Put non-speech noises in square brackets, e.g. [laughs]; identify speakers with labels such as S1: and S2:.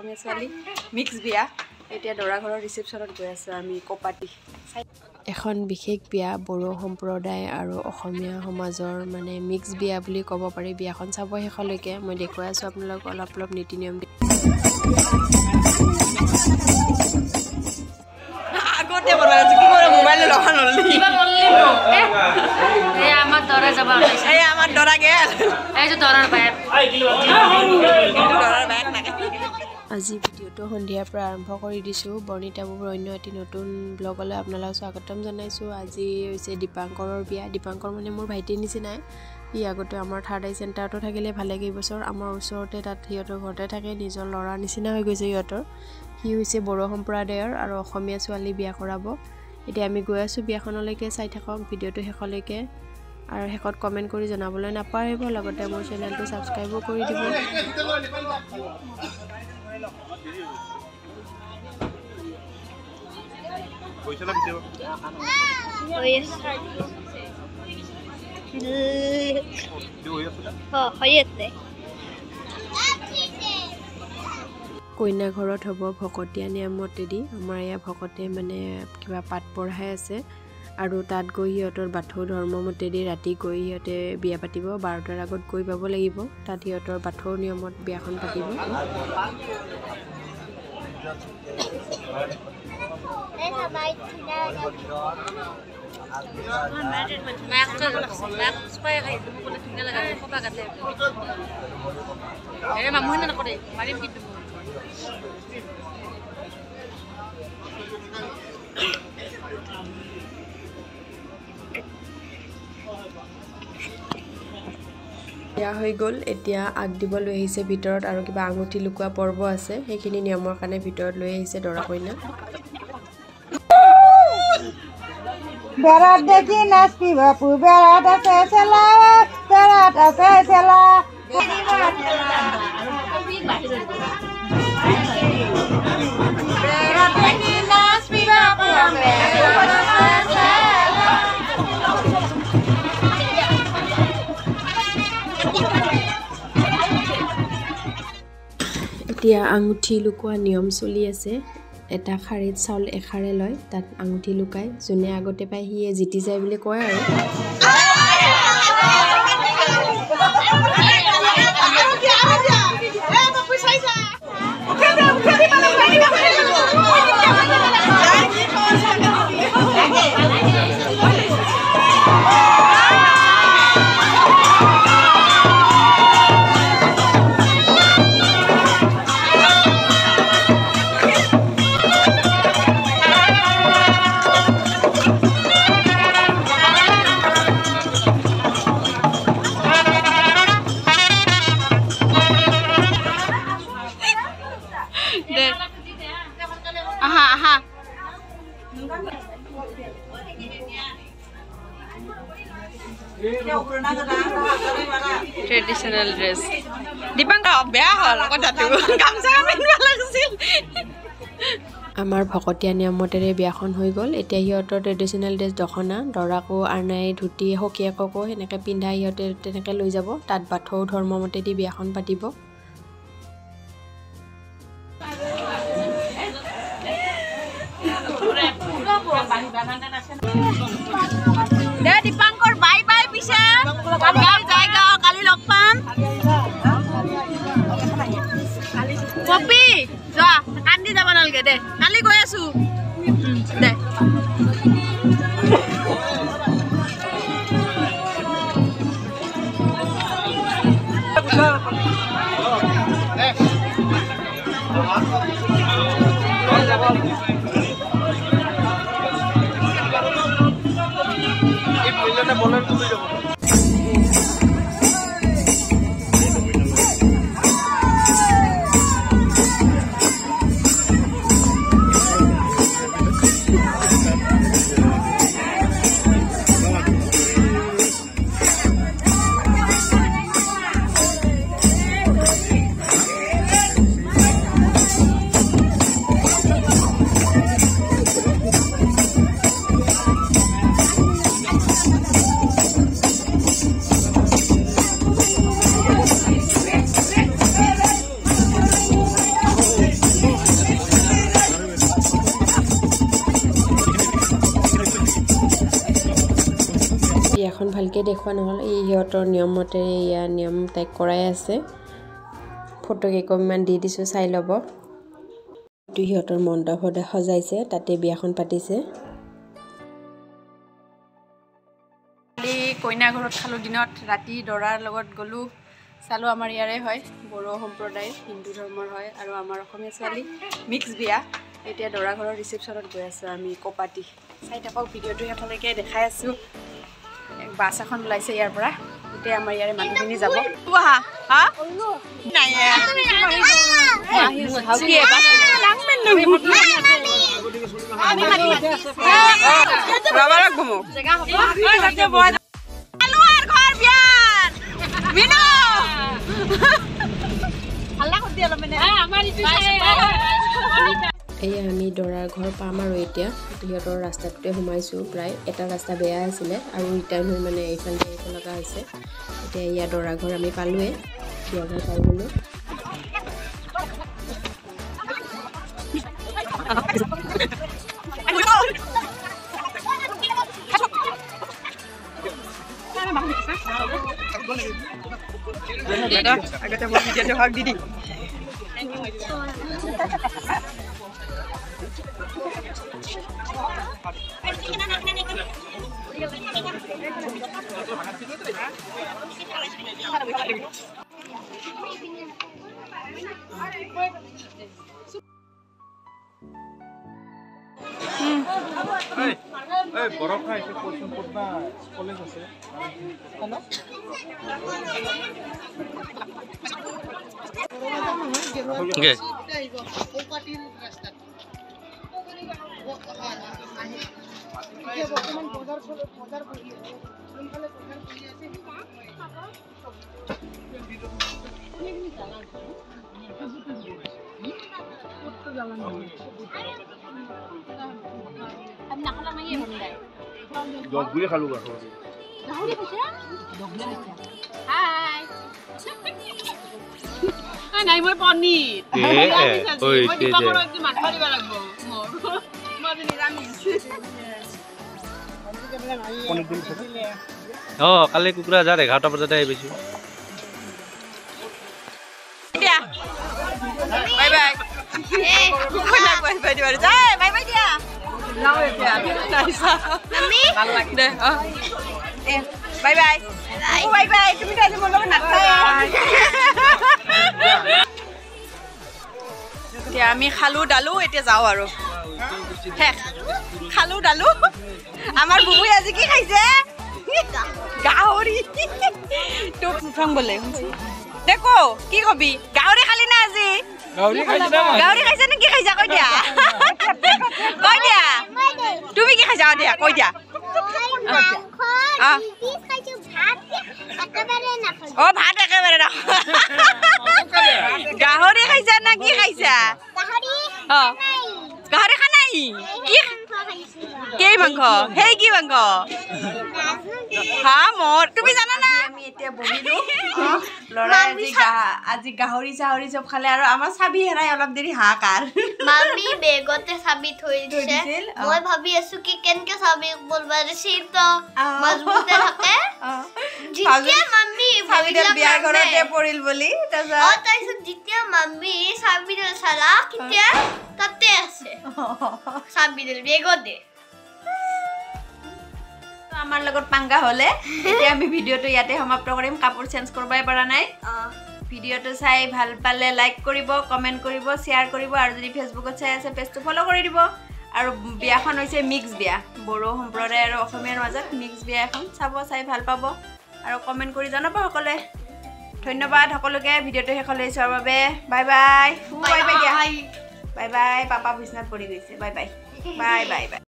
S1: অসমীয়া ছোৱালী মিক্স বিয়া। এতিয়া দৰা ঘৰৰ ৰিচেপশ্যনত গৈ আছোঁ আমি কপাটি। এখন বিশেষ বিয়া বড়ো সম্প্ৰদায় আৰু অসমীয়া সমাজৰ মানে মিক্স বিয়া বুলি ক'ব পাৰি। বিয়াখন চাব শেষলৈকে মই দেখুৱাই আছোঁ আপোনালোকক অলপ অলপ নীতি নিয়ম আগতে মোবাইল লগা
S2: যাবা
S1: আমাৰ দৰা গেল।
S2: দৰাৰ বাইৰ
S1: দৰাৰ বাইক নাগে আজি ভিডিঅ'টো সন্ধিয়াৰ পৰা আৰম্ভ কৰি দিছোঁ। বৰ্ণিতা বাবুৰ অন্য এটি নতুন ব্লগলৈ আপোনালোকক স্বাগতম জনাইছোঁ। আজি হৈছে দীপাংকৰৰ বিয়া। দীপাংকৰ মানে মোৰ ভাইটিৰ নিচিনাই। ই আগতে আমাৰ থাৰ্ড আই চেণ্টাৰতো থাকিলে ভালে কেইবছৰ। আমাৰ ওচৰতে তাত সিহঁতৰ ঘৰতে থাকে। নিজৰ ল'ৰাৰ নিচিনা হৈ গৈছে সিহঁতৰ। সি হৈছে বড়ো সম্প্ৰদায়ৰ আৰু অসমীয়া ছোৱালী বিয়া কৰাব। এতিয়া আমি গৈ আছোঁ বিয়াখনলৈকে। চাই থাকক ভিডিঅ'টো শেষলৈকে। আৰু শেষত কমেণ্ট কৰি জনাবলৈ নাপাহৰিব। লগতে মোৰ চেনেলটো ছাবস্ক্ৰাইবো কৰি দিব। কইনা ঘৰত হ'ব ভকতীয়া নিয়মতেদি। আমাৰ এয়া ভকতে মানে কিবা পাঠ পঢ়াই আছে। আৰু তাত গৈ সিহঁতৰ বাথৌ ধৰ্মমতেদি ৰাতি গৈ সিহঁতে বিয়া পাতিব বাৰটাৰ আগত গৈ পাব লাগিব। তাত সিহঁতৰ বাথৌৰ নিয়মত বিয়াখন পাতিব।
S2: মানুহে নকৰে মাৰিম কিন্তু
S1: বিয়া হৈ গ'ল। এতিয়া আগ দিব লৈ আহিছে, ভিতৰত আৰু কিবা আঙুঠি লুকোৱা পৰ্ব আছে, সেইখিনি নিয়মৰ কাৰণে ভিতৰত লৈ আহিছে দৰা কইনা।
S3: বেড়াত দেখি নাচবি বাপু, বেড়াত আছে চেলা, বেড়াত আছে চেলা। বেড়াত দেখি নাচবি বাপু
S1: এতিয়া আঙুঠি লুকোৱা নিয়ম চলি আছে। এটা শাৰীত চাউল এষাৰে লয় তাত আঙুঠি লুকাই যোনে আগতে পায় সিয়ে জিতি যায় বুলি কয় আৰু।
S2: আহা আহা ট্ৰেডিশ্যনেল ড্ৰেছ দীপাংকৰ বেয়া হ'ল কথাটো গামোচা পিন্ধিব লাগিছিল
S1: আমাৰ ভকতীয়া নিয়মতেৰে বিয়াখন হৈ গ'ল এতিয়া সিহঁতৰ ট্ৰেডিশ্যনেল ড্ৰেছ দখনা দৰাকো আৰনাই ধুতি সখীয়েককো সেনেকৈ পিন্ধাই সিহঁতে তেনেকৈ লৈ যাব তাত বাথৌ ধৰ্মমতেদি বিয়াখন পাতিব।
S2: দে দীপাংকৰ বাই বাই পিছে আমাৰ জায়গা কালি লগ পাম কপি যোৱা কান্দি যাব নালাগে দে কালি গৈ আছো দে
S1: ভালকৈ দেখুওৱা নহ'ল। এই সিহঁতৰ নিয়ম মতে এয়া নিয়ম তাইক কৰাই আছে। ফটো কেইকপিমান দি দিছোঁ চাই ল'ব। এইটো সিহঁতৰ মণ্ডপ সজাইছে তাতে বিয়াখন পাতিছে।
S2: কালি কইনা ঘৰত খালোঁ দিনত ৰাতি দৰাৰ লগত গ'লোঁ। চালোঁ আমাৰ ইয়াৰে হয় বড়ো সম্প্ৰদায় হিন্দু ধৰ্মৰ হয় আৰু আমাৰ অসমীয়া ছোৱালী মিক্স বিয়া। এতিয়া দৰা ঘৰৰ ৰিচেপশ্যনত গৈ আছোঁ আমি কপাটি। চাই থাকক ভিডিঅ'টো সেইফালেকে দেখাই আছোঁ। বাছ এখন ওলাইছে ইয়াৰ পৰা এতিয়া আমাৰ ইয়াৰে মানুহখিনি যাব
S1: এয়া আমি দৰাৰ ঘৰ পাম আৰু এতিয়া। সিহঁতৰ ৰাস্তাটোতে সোমাইছোঁ প্ৰায় এটা ৰাস্তা বেয়া আছিলে আৰু ৰিটাৰ্ণ হৈ মানে এইফালে আহিব লগা হৈছে। এতিয়া এয়া দৰা ঘৰ আমি পালোৱে বিয়া ঘৰ পাই গ'লোঁ
S2: আগতে মই দিদি
S4: বৰফ খাই আছে ক'তচোন ক'ত বা কলেজ আছে দহ বুলি খালোঁ বাৰু
S2: নাই মই পনীৰ।
S4: অঁ কালি কুকুৰা যাৰ এঘাৰটা বজাতে আহি পাইছোঁ।
S2: দিয়া। Bye bye. কইনাক বাই বাই দিবা। যায় বাই বাই দিয়া। যাওঁ এতিয়া। তুমি তো আজি মোৰ লগত নাথাকা আমি খালো ডালো এতিয়া যাওঁ আৰু। শেষ। খালো ডালো আমাৰ বুবুই আজি কি খাইছে? গাহৰি। তোক উঠাং বোলে। দেখো কি কবি? গাহৰি খালি না আজি? গাহৰি খাইছা নে? কি খাইছা? কৈ দিয়া। কৈ দিয়া। তুমি কি খাইছা? কৈ দিয়া কৈ দিয়া। অ। ভাত একেবাৰে গাহৰি খাইছা না কি খাইছা? অ। গাহৰি খা কি কেই মাংস সেই কি মাংস হা মোৰ তুমি জানা না আমি এতিয়া বহিলো। [laughs] ল'ৰাই আজি আজি গাহৰি চাহৰি চব খালে আৰু আমাৰ চাবি হেৰাই অলপ দেৰি হাহাকাৰ
S5: মামি বেগতে চাবি থৈ দিছে। মই ভাবি আছো কি কেনেকে চাবি বলবা ৰিচিভ তো
S2: অ।
S5: মজবুতে থাকে। যেতিয়া মামি
S2: চাবিডাল
S5: ভৰিবিলাক
S2: বিয়াৰ ঘৰতে
S5: নামে।
S2: পৰিল বুলি
S5: অ
S2: তাৰপিছত
S5: তাৰপিছত যেতিয়া মামি চাবিডাল চালা কেতিয়া তাতে আছে। চাবিডাল বেগতে।
S2: আমাৰ লগত পাংগা হ'লে এতিয়া আমি ভিডিঅ'টো ইয়াতে সমাপ্ত কৰিম। কাপোৰ চেঞ্জ কৰিবই পৰা নাই। ভিডিঅ'টো চাই ভাল পালে লাইক কৰিব কমেণ্ট কৰিব শ্বেয়াৰ কৰিব আৰু যদি ফেচবুকত চাই আছে পেজটো ফ'ল' কৰি দিব। আৰু বিয়াখন হৈছে মিক্স বিয়া। বড়ো সম্প্ৰদায় আৰু অসমীয়াৰ মাজত মিক্স বিয়া এখন চাব চাই ভাল পাব। আৰু কমেণ্ট কৰি জনাব সকলোৱে। ধন্যবাদ সকলোকে ভিডিঅ'টো শেষলৈ চোৱাৰ বাবে। বাই বাই বাই বাই দিয়া। বাই বাই পাপা বিচনাত পৰি গৈছে। Bye bye bye bye bye